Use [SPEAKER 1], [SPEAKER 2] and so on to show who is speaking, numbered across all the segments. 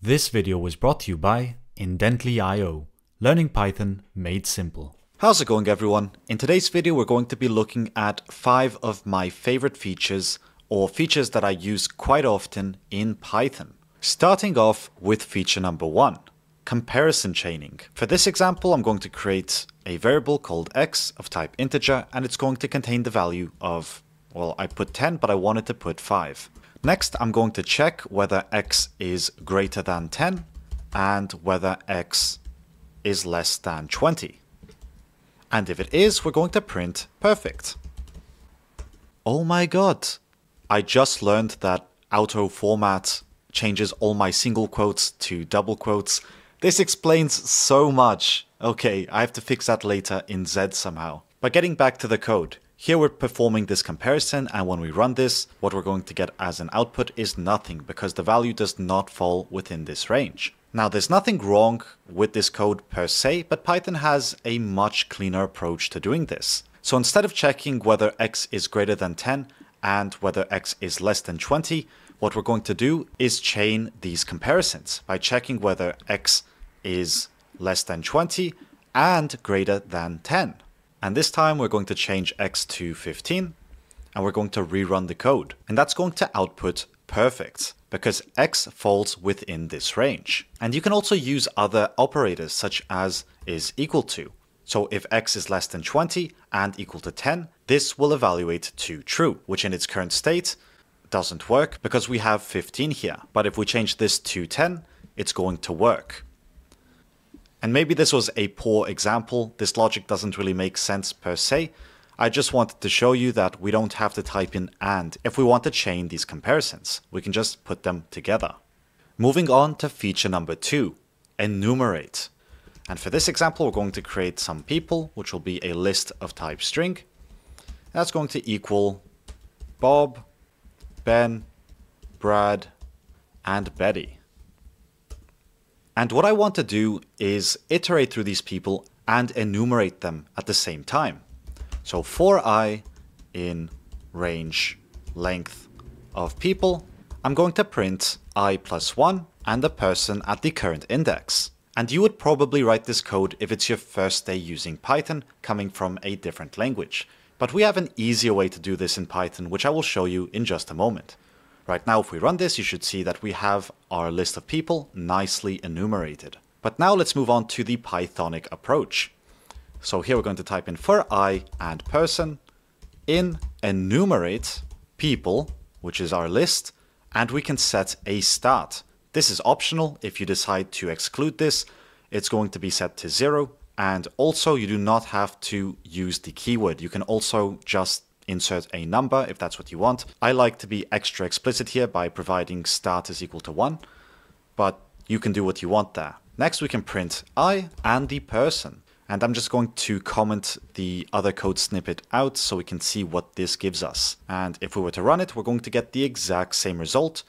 [SPEAKER 1] This video was brought to you by Indently.io, learning Python made simple.
[SPEAKER 2] How's it going everyone? In today's video we're going to be looking at 5 of my favorite features or features that I use quite often in Python. Starting off with feature number 1, comparison chaining. For this example I'm going to create a variable called x of type integer and it's going to contain the value of, well I put 10 but I wanted to put 5. Next, I'm going to check whether x is greater than 10 and whether x is less than 20. And if it is, we're going to print perfect. Oh my god! I just learned that auto format changes all my single quotes to double quotes. This explains so much. Okay, I have to fix that later in Z somehow. But getting back to the code, here we're performing this comparison and when we run this, what we're going to get as an output is nothing because the value does not fall within this range. Now there's nothing wrong with this code per se, but Python has a much cleaner approach to doing this. So instead of checking whether x is greater than 10 and whether x is less than 20, what we're going to do is chain these comparisons by checking whether x is less than 20 and greater than 10. And this time we're going to change x to 15 and we're going to rerun the code. And that's going to output perfect because x falls within this range. And you can also use other operators such as is equal to. So if x is less than 20 and equal to 10, this will evaluate to true, which in its current state doesn't work because we have 15 here. But if we change this to 10, it's going to work. And maybe this was a poor example, this logic doesn't really make sense per se. I just wanted to show you that we don't have to type in AND if we want to chain these comparisons. We can just put them together. Moving on to feature number two, enumerate. And for this example, we're going to create some people, which will be a list of type string. That's going to equal Bob, Ben, Brad, and Betty. And what I want to do is iterate through these people and enumerate them at the same time. So for i in range length of people, I'm going to print i plus 1 and the person at the current index. And you would probably write this code if it's your first day using Python coming from a different language. But we have an easier way to do this in Python, which I will show you in just a moment. Right now, if we run this, you should see that we have our list of people nicely enumerated. But now let's move on to the Pythonic approach. So here we're going to type in for i and person in enumerate people, which is our list, and we can set a start. This is optional. If you decide to exclude this, it's going to be set to zero. And also you do not have to use the keyword. You can also just insert a number if that's what you want. I like to be extra explicit here by providing start is equal to 1, but you can do what you want there. Next we can print I and the person. And I'm just going to comment the other code snippet out so we can see what this gives us. And if we were to run it, we're going to get the exact same result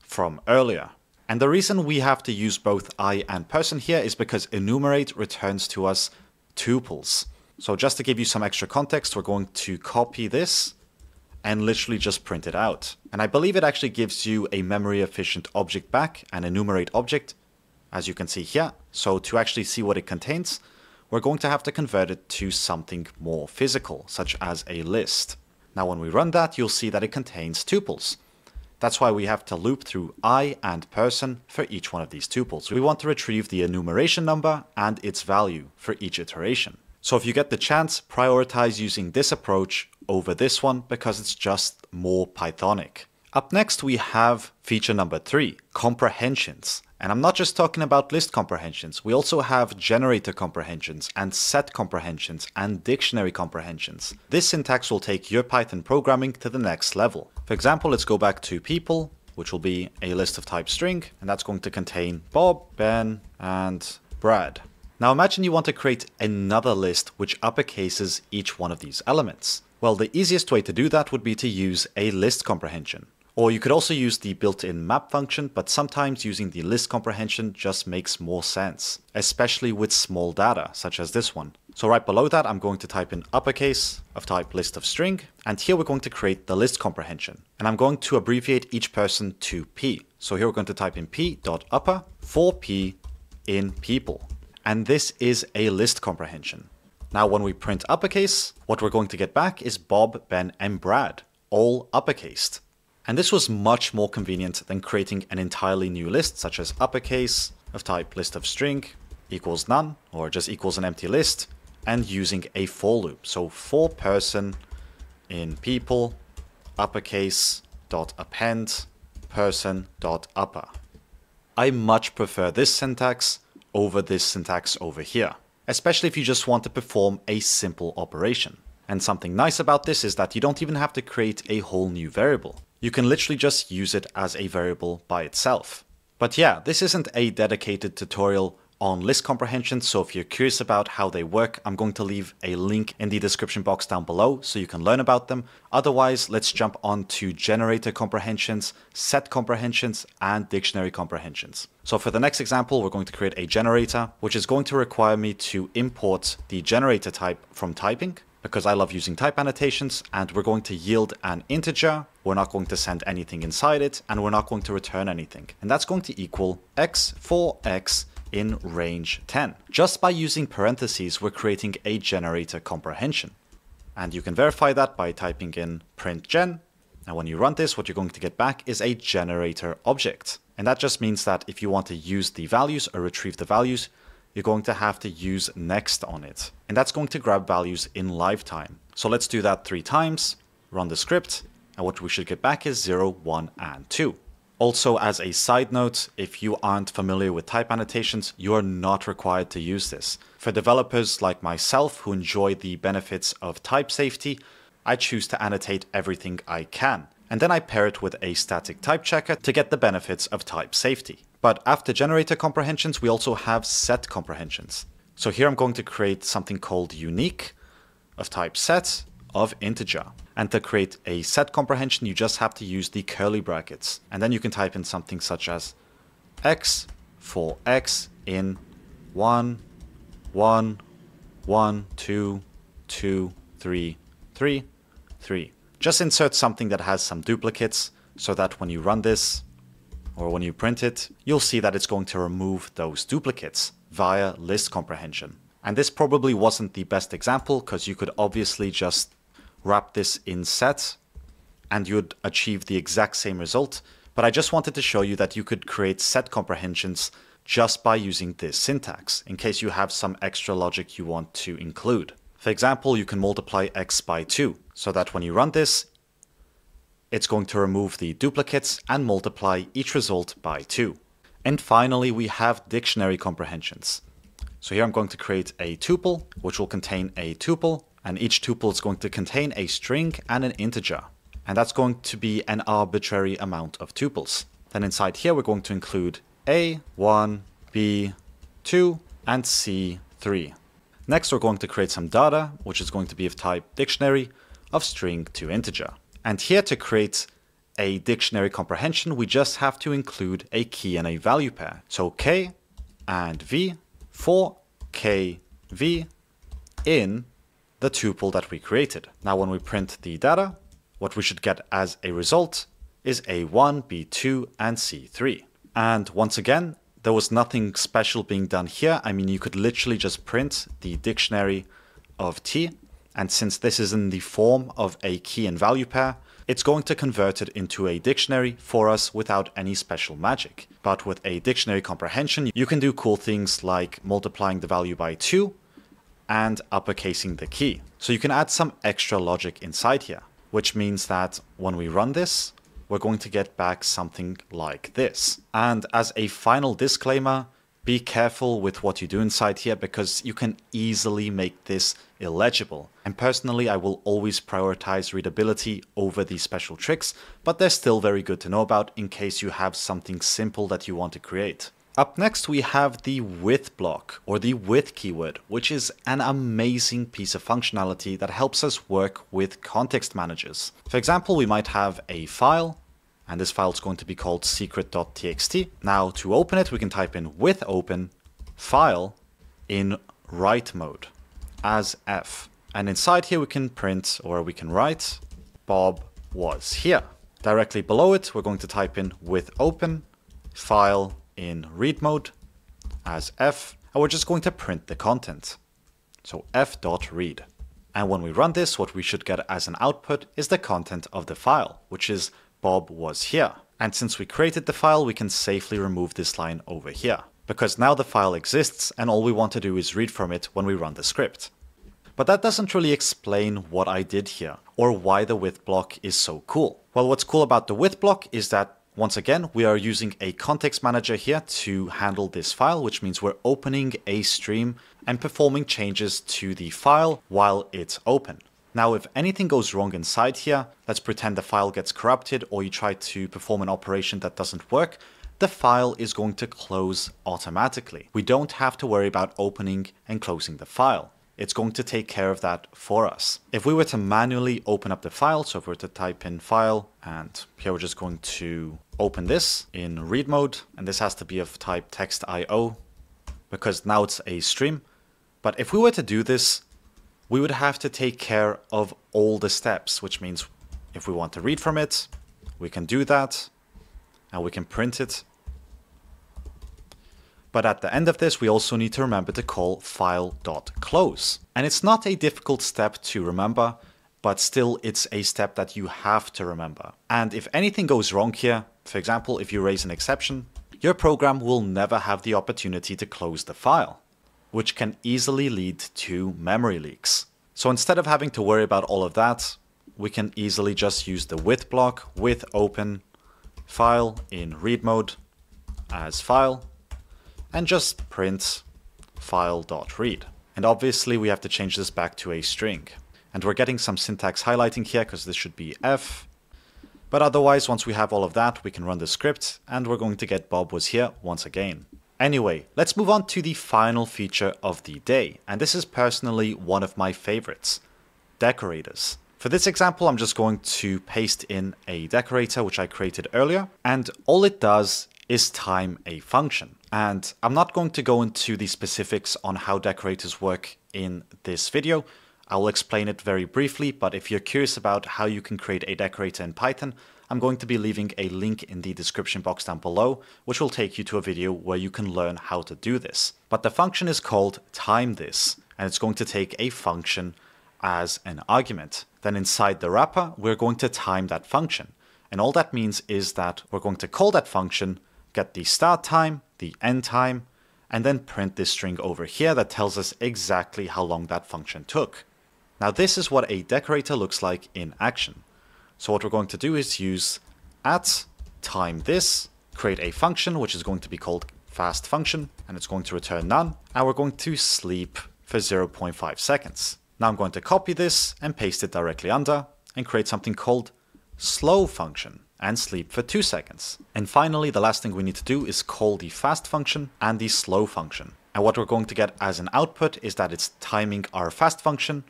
[SPEAKER 2] from earlier. And the reason we have to use both I and person here is because enumerate returns to us tuples. So just to give you some extra context, we're going to copy this and literally just print it out. And I believe it actually gives you a memory efficient object back, an enumerate object, as you can see here. So to actually see what it contains, we're going to have to convert it to something more physical, such as a list. Now when we run that, you'll see that it contains tuples. That's why we have to loop through i and person for each one of these tuples. We want to retrieve the enumeration number and its value for each iteration. So if you get the chance, prioritize using this approach over this one because it's just more Pythonic. Up next we have feature number three, comprehensions. And I'm not just talking about list comprehensions, we also have generator comprehensions and set comprehensions and dictionary comprehensions. This syntax will take your Python programming to the next level. For example, let's go back to people, which will be a list of type string, and that's going to contain Bob, Ben, and Brad. Now imagine you want to create another list which uppercases each one of these elements. Well, the easiest way to do that would be to use a list comprehension. Or you could also use the built-in map function, but sometimes using the list comprehension just makes more sense, especially with small data, such as this one. So right below that, I'm going to type in uppercase of type list of string, and here we're going to create the list comprehension. And I'm going to abbreviate each person to P. So here we're going to type in p.upper for p in people. And this is a list comprehension. Now when we print uppercase, what we're going to get back is Bob, Ben, and Brad, all uppercased. And this was much more convenient than creating an entirely new list such as uppercase of type list of string equals none or just equals an empty list and using a for loop. So for person in people uppercase dot append person dot upper. I much prefer this syntax over this syntax over here, especially if you just want to perform a simple operation. And something nice about this is that you don't even have to create a whole new variable. You can literally just use it as a variable by itself. But yeah, this isn't a dedicated tutorial on list comprehension, so if you're curious about how they work, I'm going to leave a link in the description box down below so you can learn about them. Otherwise, let's jump on to generator comprehensions, set comprehensions, and dictionary comprehensions. So for the next example, we're going to create a generator, which is going to require me to import the generator type from typing because I love using type annotations and we're going to yield an integer. We're not going to send anything inside it and we're not going to return anything. And that's going to equal x for x in range 10. Just by using parentheses, we're creating a generator comprehension. And you can verify that by typing in print gen. Now when you run this, what you're going to get back is a generator object. And that just means that if you want to use the values or retrieve the values, you're going to have to use next on it. And that's going to grab values in lifetime. So let's do that three times, run the script, and what we should get back is 0, 1, and 2. Also, as a side note, if you aren't familiar with type annotations, you are not required to use this. For developers like myself who enjoy the benefits of type safety, I choose to annotate everything I can. And then I pair it with a static type checker to get the benefits of type safety. But after generator comprehensions, we also have set comprehensions. So here I'm going to create something called unique of type set of integer. And to create a set comprehension, you just have to use the curly brackets. And then you can type in something such as x for x in 1, 1, 1, 2, 2, 3, 3, 3. Just insert something that has some duplicates so that when you run this, or when you print it, you'll see that it's going to remove those duplicates via list comprehension. And this probably wasn't the best example because you could obviously just wrap this in set and you'd achieve the exact same result. But I just wanted to show you that you could create set comprehensions just by using this syntax, in case you have some extra logic you want to include. For example, you can multiply x by 2, so that when you run this, it's going to remove the duplicates and multiply each result by 2. And finally, we have dictionary comprehensions. So here I'm going to create a tuple, which will contain a tuple, and each tuple is going to contain a string and an integer. And that's going to be an arbitrary amount of tuples. Then inside here, we're going to include A, 1, B, 2, and C, 3. Next, we're going to create some data, which is going to be of type dictionary of string to integer. And here to create a dictionary comprehension, we just have to include a key and a value pair. So k and v for k, v in the tuple that we created. Now when we print the data, what we should get as a result is A1, B2, and C3. And once again, there was nothing special being done here. I mean, you could literally just print the dictionary of T and since this is in the form of a key and value pair, it's going to convert it into a dictionary for us without any special magic. But with a dictionary comprehension, you can do cool things like multiplying the value by 2 and uppercasing the key. So you can add some extra logic inside here, which means that when we run this, we're going to get back something like this. And as a final disclaimer, be careful with what you do inside here because you can easily make this illegible. And personally, I will always prioritize readability over these special tricks, but they're still very good to know about in case you have something simple that you want to create. Up next, we have the with block or the with keyword, which is an amazing piece of functionality that helps us work with context managers. For example, we might have a file and this file is going to be called secret.txt. Now to open it, we can type in with open file in write mode as f. And inside here we can print or we can write Bob was here. Directly below it, we're going to type in with open file in read mode as f, and we're just going to print the content. So f.read. And when we run this, what we should get as an output is the content of the file, which is Bob was here. And since we created the file, we can safely remove this line over here. Because now the file exists and all we want to do is read from it when we run the script. But that doesn't really explain what I did here, or why the with block is so cool. Well, what's cool about the with block is that once again, we are using a context manager here to handle this file, which means we're opening a stream and performing changes to the file while it's open. Now, if anything goes wrong inside here, let's pretend the file gets corrupted or you try to perform an operation that doesn't work, the file is going to close automatically. We don't have to worry about opening and closing the file it's going to take care of that for us. If we were to manually open up the file, so if we were to type in file, and here we're just going to open this in read mode, and this has to be of type text IO, because now it's a stream. But if we were to do this, we would have to take care of all the steps, which means if we want to read from it, we can do that, and we can print it, but at the end of this, we also need to remember to call file.close. And it's not a difficult step to remember, but still it's a step that you have to remember. And if anything goes wrong here, for example, if you raise an exception, your program will never have the opportunity to close the file, which can easily lead to memory leaks. So instead of having to worry about all of that, we can easily just use the with block with open file in read mode as file and just print file.read. And obviously we have to change this back to a string. And we're getting some syntax highlighting here because this should be f. But otherwise, once we have all of that, we can run the script and we're going to get Bob was here once again. Anyway, let's move on to the final feature of the day. And this is personally one of my favorites, decorators. For this example, I'm just going to paste in a decorator, which I created earlier. And all it does is time a function. And I'm not going to go into the specifics on how decorators work in this video. I will explain it very briefly, but if you're curious about how you can create a decorator in Python, I'm going to be leaving a link in the description box down below, which will take you to a video where you can learn how to do this. But the function is called timeThis, and it's going to take a function as an argument. Then inside the wrapper, we're going to time that function. And all that means is that we're going to call that function get the start time, the end time, and then print this string over here that tells us exactly how long that function took. Now this is what a decorator looks like in action. So what we're going to do is use at time this, create a function which is going to be called fast function, and it's going to return none, and we're going to sleep for 0.5 seconds. Now I'm going to copy this and paste it directly under and create something called slow function and sleep for 2 seconds. And finally, the last thing we need to do is call the fast function and the slow function. And what we're going to get as an output is that it's timing our fast function,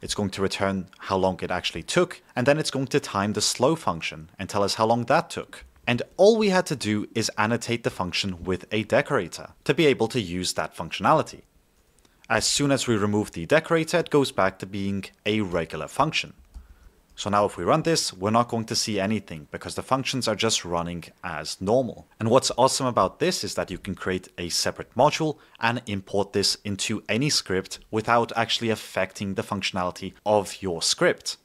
[SPEAKER 2] it's going to return how long it actually took, and then it's going to time the slow function and tell us how long that took. And all we had to do is annotate the function with a decorator to be able to use that functionality. As soon as we remove the decorator, it goes back to being a regular function. So now if we run this, we're not going to see anything because the functions are just running as normal. And what's awesome about this is that you can create a separate module and import this into any script without actually affecting the functionality of your script.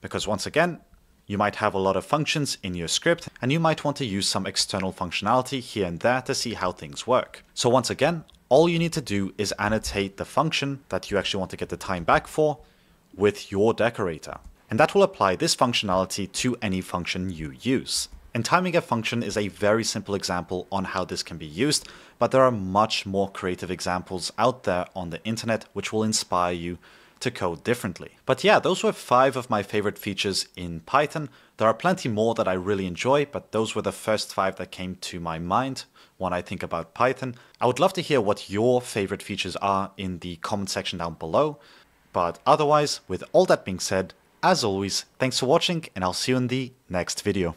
[SPEAKER 2] Because once again, you might have a lot of functions in your script and you might want to use some external functionality here and there to see how things work. So once again, all you need to do is annotate the function that you actually want to get the time back for with your decorator and that will apply this functionality to any function you use. And timing a function is a very simple example on how this can be used, but there are much more creative examples out there on the internet which will inspire you to code differently. But yeah, those were five of my favorite features in Python. There are plenty more that I really enjoy, but those were the first five that came to my mind when I think about Python. I would love to hear what your favorite features are in the comment section down below. But otherwise, with all that being said, as always, thanks for watching and I'll see you in the next video.